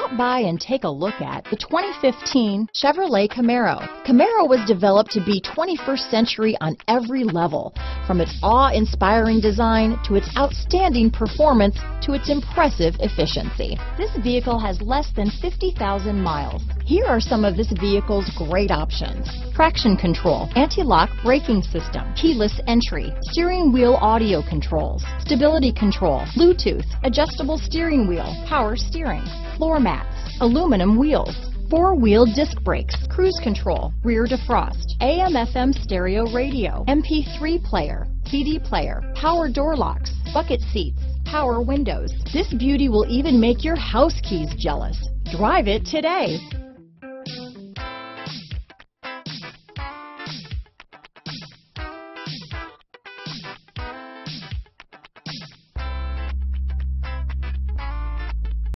Stop by and take a look at the 2015 Chevrolet Camaro. Camaro was developed to be 21st century on every level, from its awe-inspiring design to its outstanding performance to its impressive efficiency. This vehicle has less than 50,000 miles. Here are some of this vehicle's great options. Traction control, anti-lock braking system, keyless entry, steering wheel audio controls, stability control, Bluetooth, adjustable steering wheel, power steering, floor mats, aluminum wheels, four-wheel disc brakes, cruise control, rear defrost, AM FM stereo radio, MP3 player, CD player, power door locks, bucket seats, power windows. This beauty will even make your house keys jealous. Drive it today.